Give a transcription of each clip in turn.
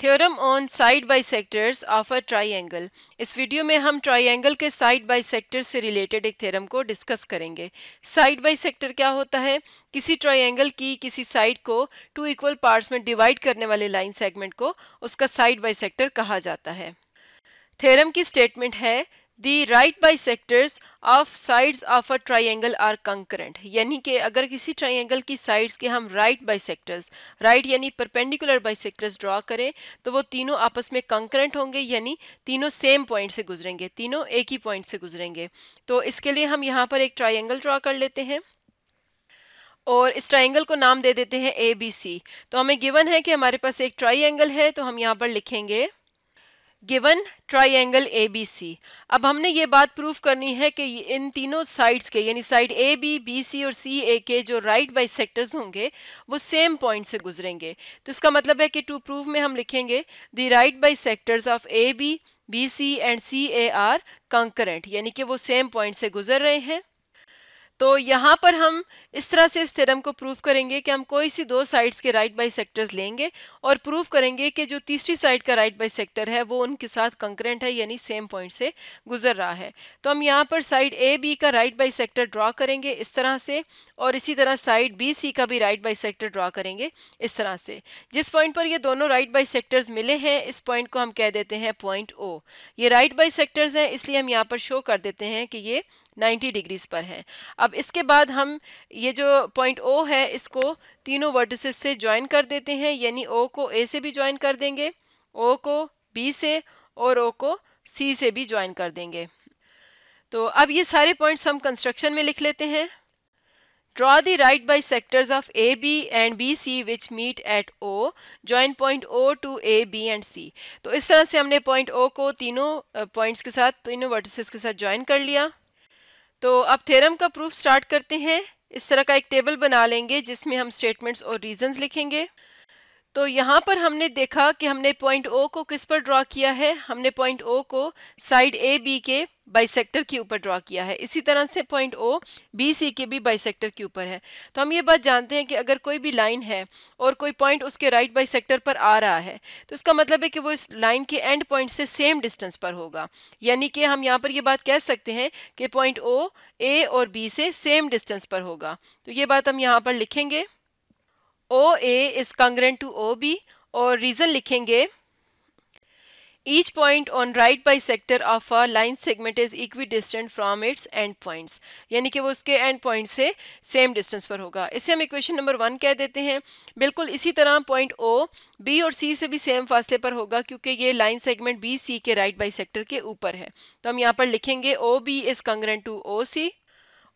Theorem on side bisectors of a triangle इस video में हम ट्राइंगल के साइड बाई सेक्टर से रिलेटेड एक थ्योरम को डिस्कस करेंगे। साइड बाई सेक्टर क्या होता है? किसी ट्राइंगल की किसी साइड को टू इक्वल पार्ट्स में डिवाइड करने वाले लाइन सेगमेंट को उसका साइड बाई सेक्टर कहा जाता है। थ्योरम की स्टेटमेंट है the right bisectors of sides of a triangle are concurrent यानी कि अगर किसी ट्राइंगल की साइड्स के हम राइट बाइसेक्टर्स राइट यानी परपेंडिकुलर बाइसेक्टर्स ड्रॉ करें तो वो तीनों आपस में कंकरेंट होंगे, यानी तीनों सेम पॉइंट से गुजरेंगे, तीनों एक ही पॉइंट से गुजरेंगे। तो इसके लिए हम यहाँ पर एक ट्राइंगल ड्रॉ कर लेते हैं और इस ट्राइंगल को नाम दे देते हैं ए बी सी तो हमें गिवन है कि हमारे पास एक ट्राइंगल है तो हम यहाँ पर लिखेंगे given triangle A B C अब हमने ये बात प्रूफ करनी है कि इन तीनों साइड्स के, यानी side A B B C और सी ए के जो राइट बाई सेक्टर्स होंगे, वो सेम पॉइंट से गुजरेंगे। तो इसका मतलब है कि टू प्रूफ में हम लिखेंगे the right bisectors of A B B C and C A are concurrent यानी कि वो सेम पॉइंट से गुजर रहे हैं। तो यहाँ पर हम इस तरह से इस थ्योरम को प्रूव करेंगे कि हम कोई सी दो साइड्स के राइट बाई सेक्टर्स लेंगे और प्रूव करेंगे कि जो तीसरी साइड का राइट बाई सेक्टर है, वो उनके साथ कंकरेंट है, यानी सेम पॉइंट से गुजर रहा है। तो हम यहाँ पर साइड ए बी का राइट बाई सेक्टर ड्रा करेंगे इस तरह से और इसी तरह साइड बी सी का भी राइट बाई सेक्टर ड्रा करेंगे इस तरह से। जिस पॉइंट पर ये दोनों राइट बाई सेक्टर्स मिले हैं, इस पॉइंट को हम कह देते हैं पॉइंट ओ ये राइट बाई सेक्टर्स हैं, इसलिए हम यहाँ पर शो कर देते हैं कि ये 90 डिग्रीज पर है। अब इसके बाद हम ये जो पॉइंट ओ है, इसको तीनों वर्टिसेस से ज्वाइन कर देते हैं, यानी ओ को ए से भी ज्वाइन कर देंगे, ओ को बी से और ओ को सी से भी ज्वाइन कर देंगे। तो अब ये सारे पॉइंट्स हम कंस्ट्रक्शन में लिख लेते हैं। Bisectors of A B and B C which meet at O, join point O to A B and C. तो इस तरह से हमने पॉइंट ओ को तीनों पॉइंट्स के साथ, तीनों वर्टिसेस के साथ ज्वाइन कर लिया। तो अब थेरम का प्रूफ स्टार्ट करते हैं। इस तरह का एक टेबल बना लेंगे जिसमें हम स्टेटमेंट्स और रीजंस लिखेंगे। तो यहाँ पर हमने देखा कि हमने पॉइंट ओ को किस पर ड्रॉ किया है? हमने पॉइंट ओ को साइड ए बी के बाइसेक्टर के ऊपर ड्रॉ किया है। इसी तरह से पॉइंट ओ बी सी के भी बाइसेक्टर के ऊपर है। तो हम ये बात जानते हैं कि अगर कोई भी लाइन है और कोई पॉइंट उसके राइट बाइसेक्टर पर आ रहा है तो इसका मतलब है कि वो इस लाइन के एंड पॉइंट से सेम डिस्टेंस पर होगा। यानी कि हम यहाँ पर ये बात कह सकते हैं कि पॉइंट ओ ए और बी से सेम डिस्टेंस पर होगा। तो ये बात हम यहाँ पर लिखेंगे। O A is congruent to O B और रीज़न लिखेंगे। Each point on right bisector of a line segment is equidistant from its end points. यानी कि वो उसके end point से same distance पर होगा। इसे हम इक्वेशन नंबर वन कह देते हैं। बिल्कुल इसी तरह पॉइंट O, B और C से भी सेम फासले पर होगा क्योंकि ये सेगमेंट बी सी के राइट बाइसेक्टर के ऊपर है। तो हम यहाँ पर लिखेंगे O B is congruent to O C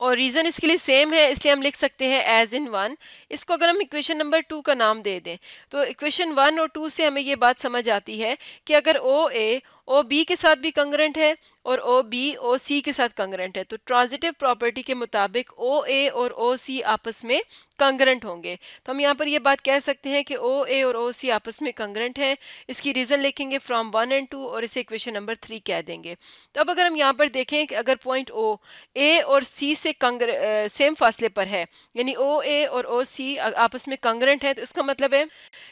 और रीज़न इसके लिए सेम है, इसलिए हम लिख सकते हैं एज इन वन इसको अगर हम इक्वेशन नंबर टू का नाम दे दें तो इक्वेशन वन और टू से हमें ये बात समझ आती है कि अगर ओ ए ओ बी के साथ भी कंग्रेंट है और ओ बी, ओ सी के साथ कंग्रेंट है। तो ट्रांजिटिव प्रॉपर्टी के मुताबिक ओ ए और ओ सी आपस में कंग्रेंट होंगे। तो हम यहाँ पर ये बात कह सकते हैं कि ओ ए और ओ सी आपस में कंग्रेंट है। इसकी रीज़न लिखेंगे फ्रॉम वन एंड टू और इसे इक्वेशन नंबर थ्री कह देंगे। तो अब अगर हम यहाँ पर देखें कि अगर पॉइंट ओ ए और सी से कंग्रे सेम फासले पर है, यानी ओ ए और ओ सी आपस में कंग्रेंट है तो इसका मतलब है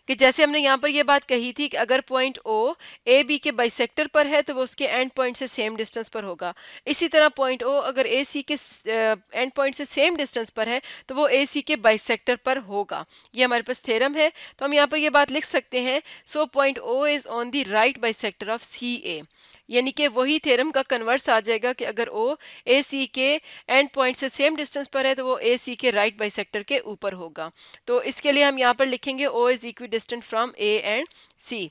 कि जैसे हमने यहाँ पर यह बात कही थी कि अगर पॉइंट ओ ए बी के बाइसेक्टर पर है तो वो उसके एंड पॉइंट से सेम डिस्टेंस पर होगा। इसी तरह पॉइंट ओ अगर ए सी के एंड पॉइंट से सेम डिस्टेंस पर है तो वो ए सी के बाइसेक्टर पर होगा। ये हमारे पास थेरम है। तो हम यहाँ पर ये बात लिख सकते हैं। So point O is on the right bisector of C A यानी कि वही थेरम का कन्वर्स आ जाएगा कि अगर ओ ए सी के एंड पॉइंट से सेम डिस्टेंस पर है तो वो ए सी के राइट बाइसेक्टर के ऊपर होगा। तो इसके लिए हम यहाँ पर लिखेंगे O is equidistant from A and C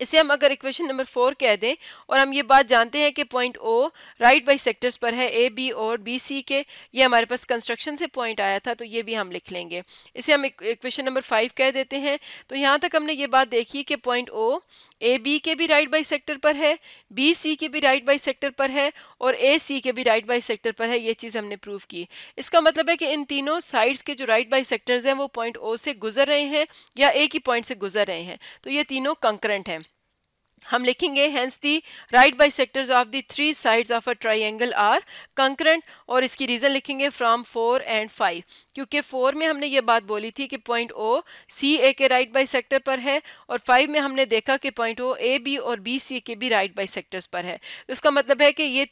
इसे हम अगर इक्वेशन नंबर फोर कह दें, और हम ये बात जानते हैं कि point O right bisectors पर है ए बी और बी सी के। ये हमारे पास कंस्ट्रक्शन से पॉइंट आया था तो ये भी हम लिख लेंगे। इसे हम इक्वेशन नंबर फाइव कह देते हैं। तो यहाँ तक हमने ये बात देखी कि पॉइंट ओ ए बी के भी राइट बाई सेक्टर पर है बी सी के भी राइट बाई सेक्टर पर है, और ए सी के भी राइट बाई सेक्टर पर है, ये चीज़ हमने प्रूव की। इसका मतलब है कि इन तीनों साइड्स के जो राइट बाई सेक्टर्स हैं, वो पॉइंट ओ से गुजर रहे हैं, या ए की पॉइंट से गुजर रहे हैं। तो ये तीनों कंकरेंट हैं। हम लिखेंगे hence the right bisectors of the three sides of a triangle are concurrent और इसकी रीज़न लिखेंगे फ्रॉम फोर एंड फाइव क्योंकि फोर में हमने ये बात बोली थी कि पॉइंट ओ सी ए के राइट बाई सेक्टर पर है और फाइव में हमने देखा कि पॉइंट ओ ए बी और बी सी के भी राइट बाई सेक्टर्स पर है। तो इसका मतलब है कि ये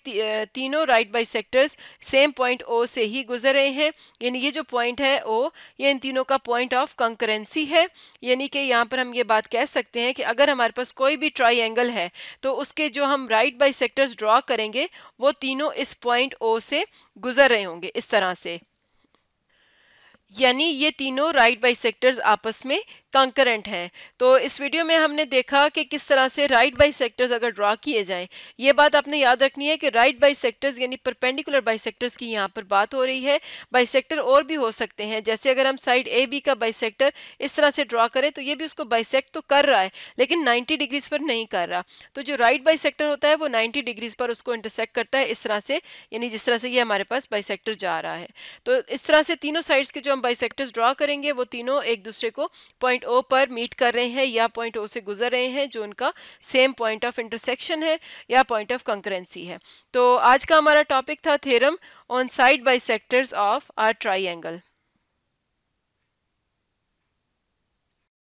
तीनों right bisectors same point O से ही गुजर रहे हैं। यानी ये जो पॉइंट है ओ ये इन तीनों का पॉइंट ऑफ़ कंकरेंसी है। यानी कि यहाँ पर हम ये बात कह सकते हैं कि अगर हमारे पास कोई भी ट्राई एंगल है तो उसके जो हम राइट बाई सेक्टर्स ड्रॉ करेंगे, वो तीनों इस पॉइंट ओ से गुजर रहे होंगे, इस तरह से। यानी ये तीनों राइट बाई सेक्टर्स आपस में कंकरेंट हैं। तो इस वीडियो में हमने देखा कि किस तरह से राइट बाई सेक्टर्स अगर ड्रा किए जाएँ, ये बात आपने याद रखनी है कि राइट बाई सेक्टर्स यानी परपेंडिकुलर बाई सेक्टर्स की यहाँ पर बात हो रही है। बाई सेक्टर और भी हो सकते हैं, जैसे अगर हम साइड ए बी का बाई इस तरह से ड्रा करें तो ये भी उसको बाई तो कर रहा है, लेकिन नाइन्टी डिग्रीज पर नहीं कर रहा। तो जो राइट बाई होता है, वो नाइन्टी डिग्रीज पर उसको इंटरसेक्ट करता है इस तरह से, यानी जिस तरह से ये हमारे पास बाई जा रहा है। तो इस तरह से तीनों साइड्स के जो हम बाइसेक्टर्स ड्रॉ करेंगे, वो तीनों एक दूसरे को पॉइंट ओ पर मीट कर रहे हैं या पॉइंट ओ से गुजर रहे हैं, जो उनका सेम पॉइंट ऑफ़ इंटरसेक्शन है या पॉइंट ऑफ़ कंकरेंसी है। तो आज का हमारा टॉपिक था theorem on side bisectors of are try